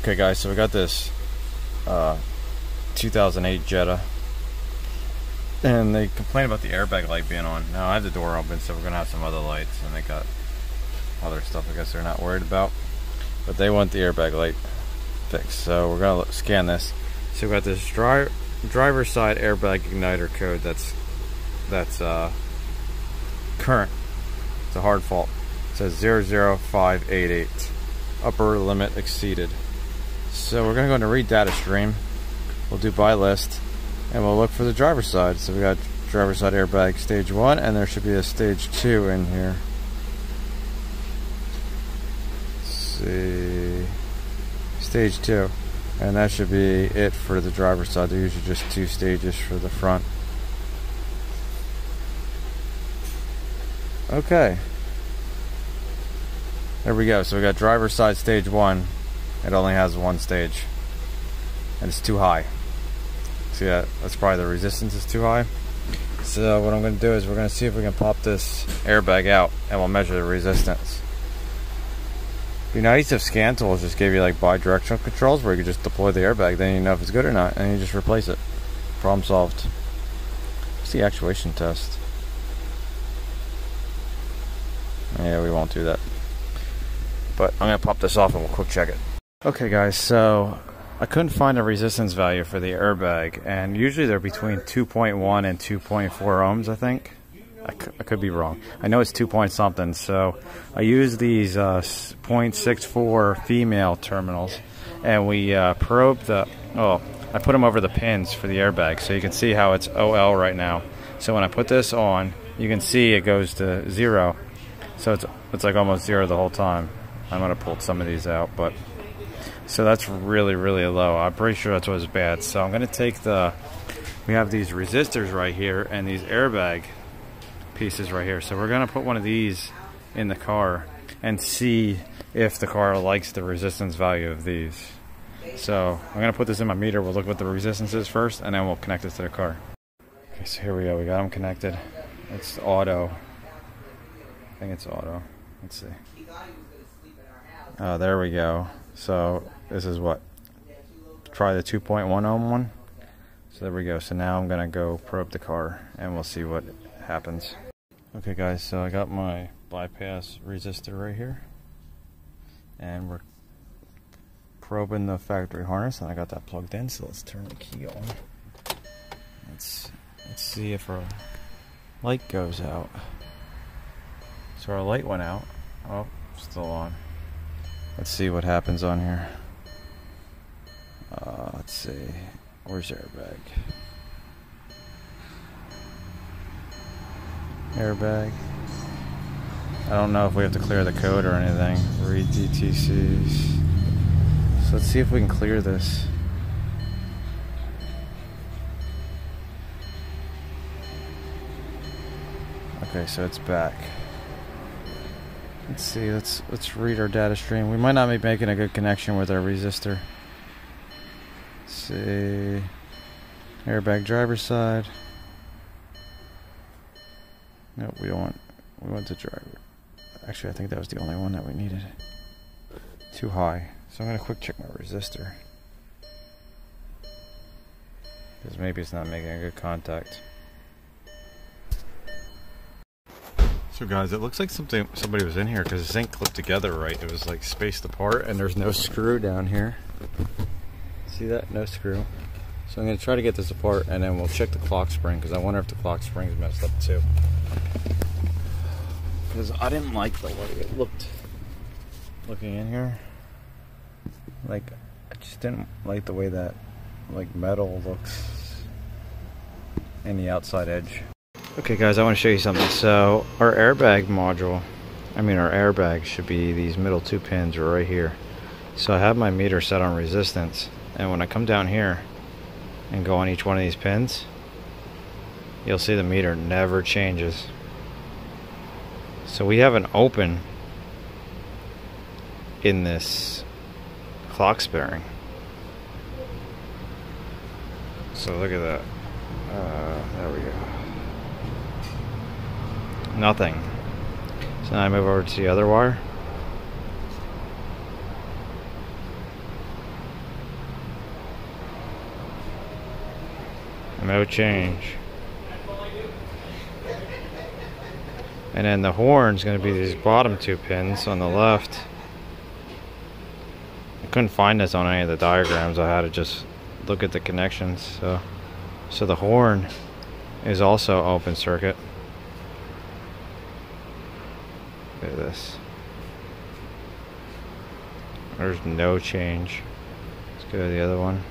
Okay guys, so we got this uh, 2008 Jetta. And they complain about the airbag light being on. Now I have the door open, so we're gonna have some other lights, and they got other stuff. I guess they're not worried about, but they want the airbag light fixed. So we're gonna scan this. So we got this dri driver side airbag igniter code. That's that's uh, current. It's a hard fault. It says 00588. Upper limit exceeded. So we're gonna go into read data stream. We'll do by list and we'll look for the driver's side. So we got driver's side airbag stage one and there should be a stage two in here. Let's see. Stage two. And that should be it for the driver's side. They're usually just two stages for the front. Okay. There we go. So we got driver's side stage one. It only has one stage. And it's too high. See that? That's probably the resistance is too high. So what I'm going to do is we're going to see if we can pop this airbag out and we'll measure the resistance. Be nice if scan tools just gave you like bi-directional controls where you could just deploy the airbag, then you know if it's good or not, and you just replace it. Problem solved. What's the actuation test? Yeah, we won't do that. But I'm gonna pop this off and we'll quick check it. Okay guys, so I couldn't find a resistance value for the airbag, and usually they're between 2.1 and 2.4 ohms, I think. I, could be wrong. I know it's 2 point something, so I use these uh, 0.64 female terminals, and we uh, probe the, oh, I put them over the pins for the airbag, so you can see how it's OL right now. So when I put this on, you can see it goes to zero. So it's, it's like almost zero the whole time. I'm gonna pull some of these out, but so that's really, really low. I'm pretty sure that's what's bad. So I'm gonna take the, we have these resistors right here and these airbag pieces right here. So we're gonna put one of these in the car and see if the car likes the resistance value of these. So I'm gonna put this in my meter. We'll look what the resistance is first and then we'll connect it to the car. Okay, so here we go. We got them connected. It's auto. I think it's auto. Let's see. Oh, there we go. So this is what? Try the 2.1 ohm one. So there we go. So now I'm gonna go probe the car and we'll see what happens. Okay guys, so I got my bypass resistor right here. And we're probing the factory harness and I got that plugged in, so let's turn the key on. Let's let's see if our light goes out. So our light went out. Oh, still on. Let's see what happens on here. Uh, let's see. Where's airbag? airbag. I don't know if we have to clear the code or anything. Read DTCs. So let's see if we can clear this. Okay, so it's back. Let's see, let's let's read our data stream. We might not be making a good connection with our resistor. See. Airbag driver side. No, we don't want. We want the driver. Actually, I think that was the only one that we needed. Too high. So I'm gonna quick check my resistor. Because maybe it's not making a good contact. So guys, it looks like something somebody was in here because this ain't clipped together right. It was like spaced apart and there's no screw down here. See that? No screw. So I'm going to try to get this apart and then we'll check the clock spring because I wonder if the clock spring's messed up too. Because I didn't like the way it looked looking in here. Like, I just didn't like the way that like metal looks in the outside edge. Okay guys, I want to show you something. So our airbag module, I mean our airbag should be these middle two pins right here. So I have my meter set on resistance and when I come down here and go on each one of these pins, you'll see the meter never changes. So we have an open in this clock spring. So look at that. Uh, there we go. Nothing. So now I move over to the other wire. No change. And then the horn's going to be these bottom two pins on the left. I couldn't find this on any of the diagrams. I had to just look at the connections. So, so the horn is also open circuit. Look at this. There's no change. Let's go to the other one.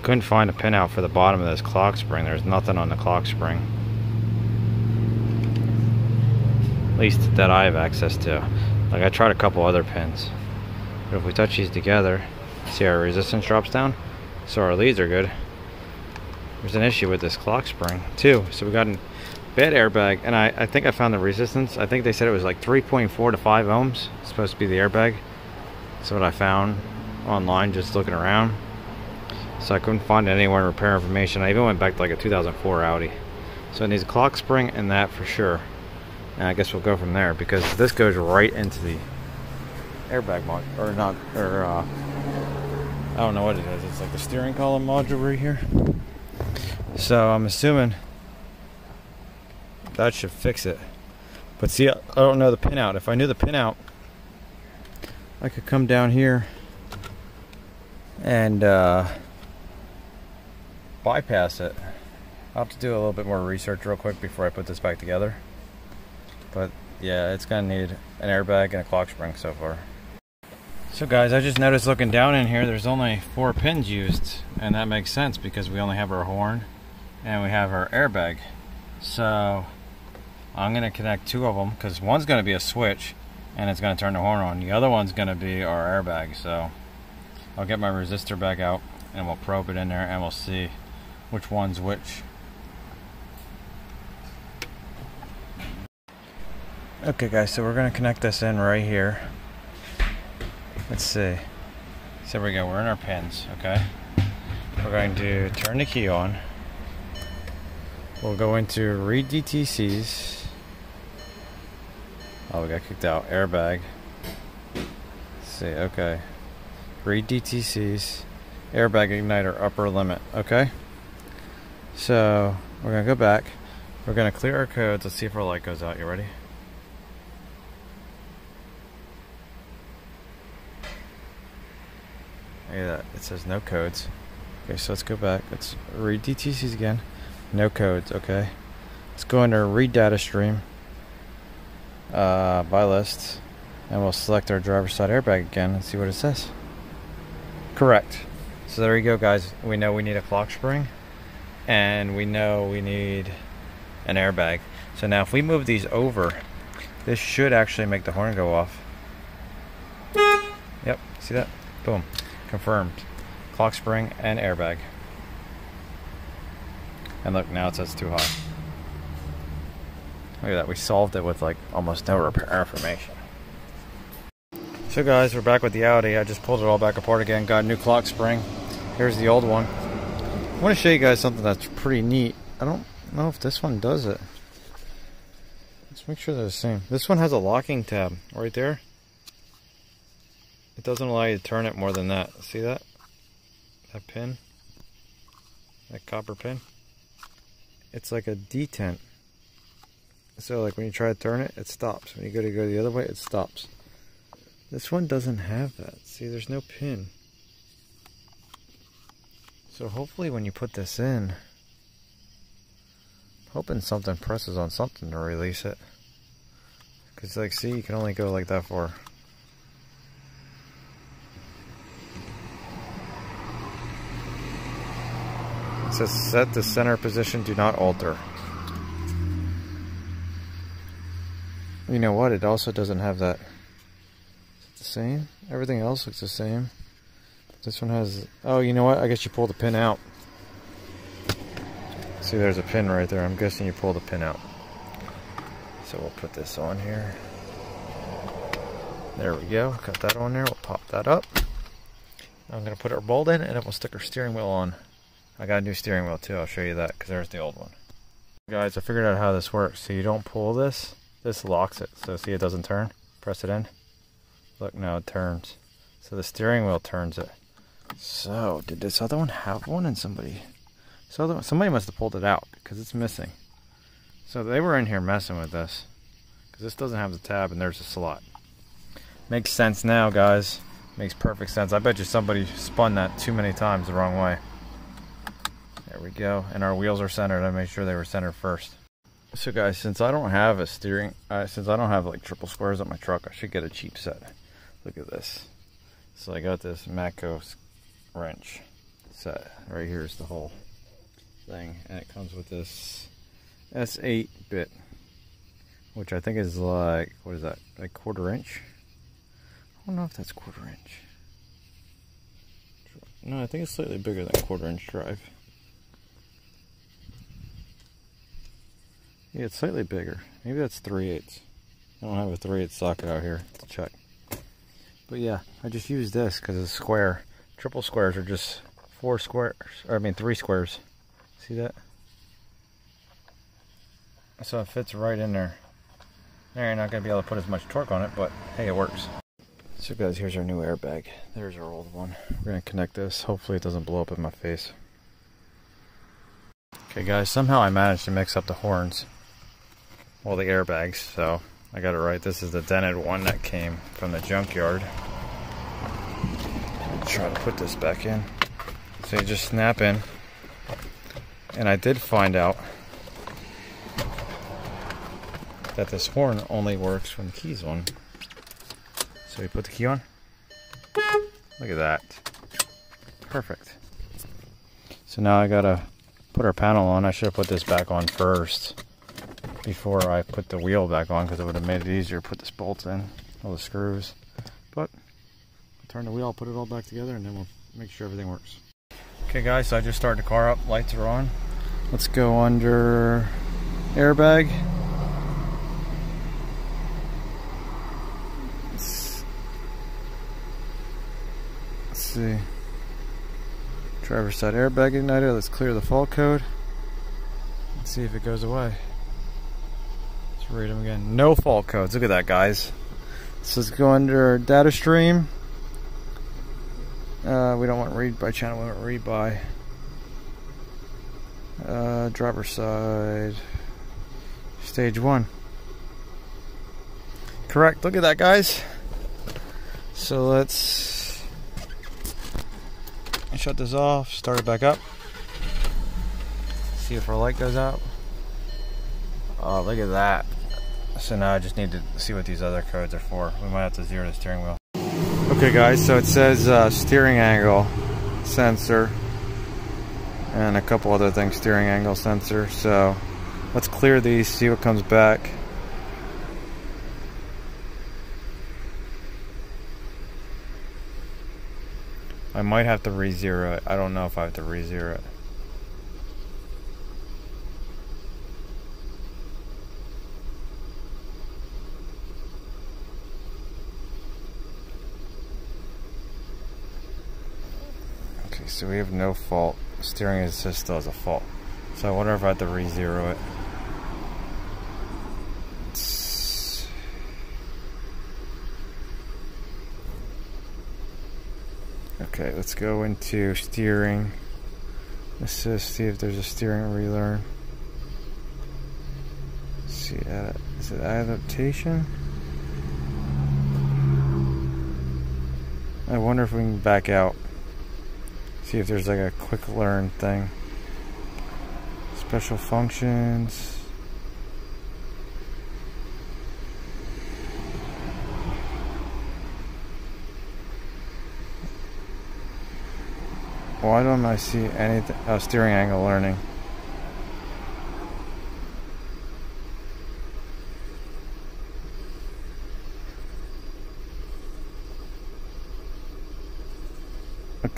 I couldn't find a pinout for the bottom of this clock spring. There's nothing on the clock spring. At least that I have access to. Like I tried a couple other pins. But if we touch these together, see our resistance drops down? So our leads are good. There's an issue with this clock spring too. So we got a bad airbag and I, I think I found the resistance. I think they said it was like 3.4 to 5 ohms. It's supposed to be the airbag. That's what I found online just looking around. So I couldn't find anywhere in repair information. I even went back to like a 2004 Audi. So it needs a clock spring and that for sure. And I guess we'll go from there because this goes right into the airbag mod or not or uh, I don't know what it is. It's like the steering column module right here. So I'm assuming that should fix it. But see, I don't know the pinout. If I knew the pinout, I could come down here and uh, bypass it. I'll have to do a little bit more research real quick before I put this back together. But yeah, it's gonna need an airbag and a clock spring so far. So guys, I just noticed looking down in here, there's only four pins used. And that makes sense because we only have our horn and we have our airbag. So I'm gonna connect two of them because one's gonna be a switch and it's gonna turn the horn on. The other one's gonna be our airbag. So I'll get my resistor back out and we'll probe it in there and we'll see which one's which. Okay guys, so we're gonna connect this in right here. Let's see. So there we go, we're in our pins, okay? We're going to turn the key on. We'll go into read DTCs. Oh, we got kicked out. Airbag. Let's see, okay. Read DTCs. Airbag igniter upper limit, okay? So we're gonna go back. We're gonna clear our codes. Let's see if our light goes out. You ready? Look at that. It says no codes. Okay, so let's go back. Let's read DTCs again. No codes. Okay. Let's go under read data stream uh, by list, and we'll select our driver's side airbag again and see what it says. Correct. So there you go, guys. We know we need a clock spring and we know we need an airbag. So now if we move these over, this should actually make the horn go off. Yep, see that? Boom. Confirmed. Clock spring and airbag. And look, now it says too high. Look at that, we solved it with like almost no repair information. So guys, we're back with the Audi. I just pulled it all back apart again, got a new clock spring. Here's the old one. I want to show you guys something that's pretty neat. I don't know if this one does it. Let's make sure they're the same. This one has a locking tab right there. It doesn't allow you to turn it more than that. See that? That pin? That copper pin? It's like a detent. So like when you try to turn it, it stops. When you go to go the other way, it stops. This one doesn't have that. See, there's no pin. So hopefully when you put this in, hoping something presses on something to release it. Because like see, you can only go like that far. It says set the center position, do not alter. You know what, it also doesn't have that. the same? Everything else looks the same. This one has, oh, you know what? I guess you pull the pin out. See, there's a pin right there. I'm guessing you pull the pin out. So we'll put this on here. There we go. Got that on there. We'll pop that up. I'm going to put our bolt in and then we'll stick our steering wheel on. I got a new steering wheel too. I'll show you that because there's the old one. Guys, I figured out how this works. So you don't pull this. This locks it. So see it doesn't turn. Press it in. Look, now it turns. So the steering wheel turns it. So, did this other one have one and somebody... So somebody must have pulled it out because it's missing. So they were in here messing with this. Because this doesn't have the tab and there's a slot. Makes sense now, guys. Makes perfect sense. I bet you somebody spun that too many times the wrong way. There we go. And our wheels are centered. I made sure they were centered first. So guys, since I don't have a steering, uh, since I don't have like triple squares on my truck, I should get a cheap set. Look at this. So I got this Matco wrench set. Right here is the whole thing. And it comes with this S8 bit, which I think is like, what is that, like quarter inch? I don't know if that's quarter inch. No, I think it's slightly bigger than quarter inch drive. Yeah, it's slightly bigger. Maybe that's 3 eighths. I don't have a 3 8 socket out here to check. But yeah, I just use this because it's square. Triple squares are just four squares, I mean three squares. See that? So it fits right in there. Now you're not going to be able to put as much torque on it, but hey, it works. So guys, here's our new airbag. There's our old one. We're going to connect this. Hopefully it doesn't blow up in my face. Okay guys, somehow I managed to mix up the horns. Well, the airbags, so I got it right. This is the dented one that came from the junkyard. Try to put this back in. So you just snap in. And I did find out that this horn only works when the key's on. So you put the key on. Look at that. Perfect. So now I gotta put our panel on. I should have put this back on first before I put the wheel back on because it would have made it easier to put this bolt in, all the screws. Turn the wheel, put it all back together, and then we'll make sure everything works. Okay guys, so I just started the car up, lights are on. Let's go under airbag. Let's, let's see. Driver side airbag igniter, let's clear the fault code. Let's see if it goes away Let's read them again. No fault codes. Look at that, guys. So let's go under data stream. Uh, we don't want read by channel. We want read by uh, driver side. Stage one. Correct. Look at that, guys. So let's shut this off. Start it back up. See if our light goes out. Oh, look at that. So now I just need to see what these other codes are for. We might have to zero the steering wheel. Okay guys, so it says uh, steering angle sensor and a couple other things, steering angle sensor. So let's clear these, see what comes back. I might have to re-zero it. I don't know if I have to re-zero it. So we have no fault. Steering assist still has a fault. So I wonder if I have to re-zero it. Okay, let's go into steering assist, see if there's a steering relearn. Let's see, uh, is it adaptation? I wonder if we can back out. See if there's like a quick learn thing. Special functions. Why don't I see anything? Uh, steering angle learning.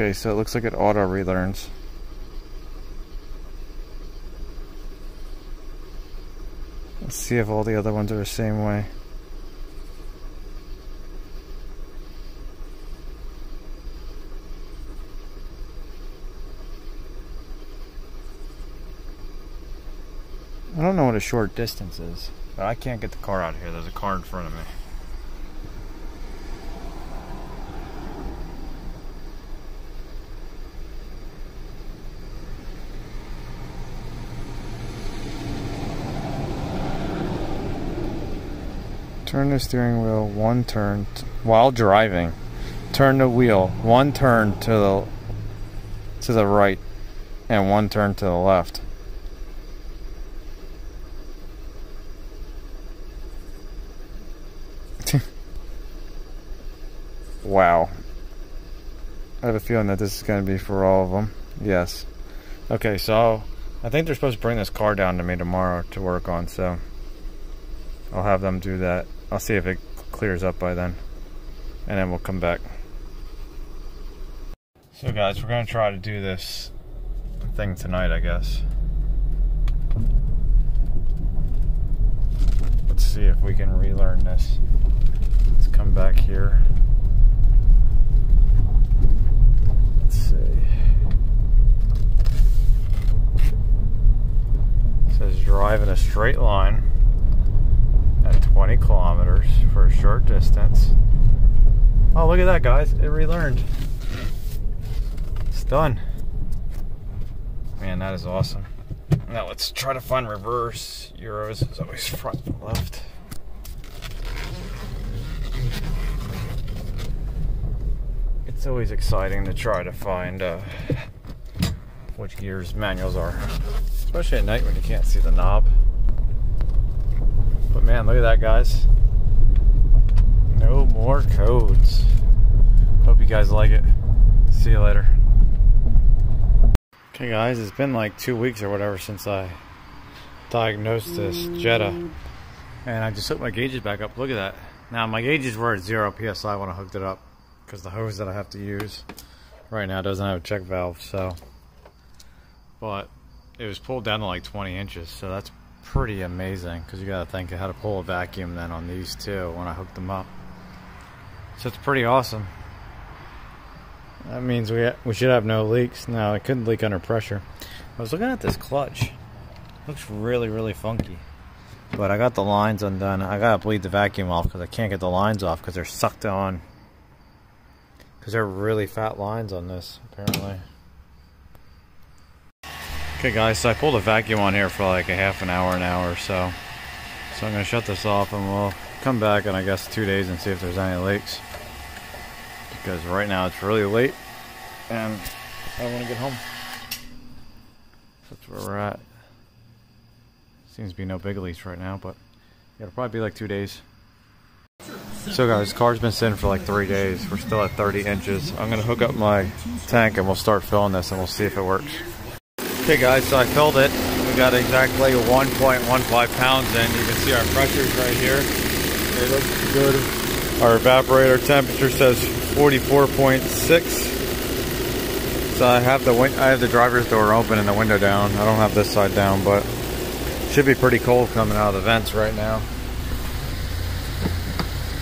Okay, so it looks like it auto relearns. Let's see if all the other ones are the same way. I don't know what a short distance is, but I can't get the car out here. There's a car in front of me. Turn the steering wheel one turn while driving. Turn the wheel one turn to the to the right and one turn to the left. wow. I have a feeling that this is going to be for all of them. Yes. Okay, so I think they're supposed to bring this car down to me tomorrow to work on, so I'll have them do that. I'll see if it clears up by then. And then we'll come back. So guys, we're going to try to do this thing tonight, I guess. Let's see if we can relearn this. Let's come back here. Let's see. It says drive in a straight line 20 kilometers for a short distance. Oh, look at that, guys. It relearned. It's done. Man, that is awesome. Now let's try to find reverse. Euros is always front and left. It's always exciting to try to find uh, which gears manuals are. Especially at night when you can't see the knob. But man, look at that, guys. No more codes. Hope you guys like it. See you later. Okay, guys, it's been like two weeks or whatever since I diagnosed this Jetta. And I just hooked my gauges back up. Look at that. Now, my gauges were at zero psi when I hooked it up because the hose that I have to use right now doesn't have a check valve, so. But it was pulled down to like 20 inches, so that's pretty amazing because you got to think how to pull a vacuum then on these two when I hooked them up. So it's pretty awesome. That means we we should have no leaks. Now it couldn't leak under pressure. I was looking at this clutch. Looks really really funky. But I got the lines undone. I gotta bleed the vacuum off because I can't get the lines off because they're sucked on. Because they're really fat lines on this apparently. Okay guys, so I pulled a vacuum on here for like a half an hour, an hour or so. So I'm going to shut this off and we'll come back in I guess two days and see if there's any leaks. Because right now it's really late and I want to get home. That's where we're at. Seems to be no big leaks right now, but it'll probably be like two days. So guys, car's been sitting for like three days. We're still at 30 inches. I'm going to hook up my tank and we'll start filling this and we'll see if it works. Okay guys, so I filled it. We got exactly 1.15 pounds in. You can see our pressures right here. They look good. Our evaporator temperature says 44.6. So I have the I have the driver's door open and the window down. I don't have this side down, but should be pretty cold coming out of the vents right now.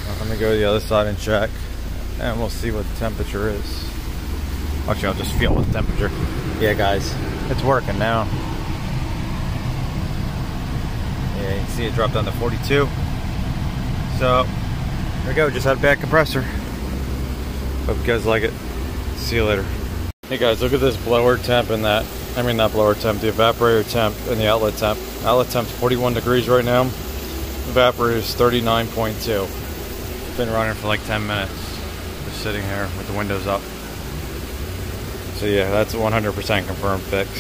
Uh, let me go to the other side and check, and we'll see what the temperature is. Actually, I'll just feel the temperature. Yeah, guys, it's working now. Yeah, you can see it dropped down to 42. So, there we go, just had a bad compressor. Hope you guys like it. See you later. Hey guys, look at this blower temp and that, I mean not blower temp, the evaporator temp and the outlet temp. Outlet temp's 41 degrees right now. Evaporator is 39.2. Been running for like 10 minutes. Just sitting here with the windows up. So yeah, that's 100% confirmed fix.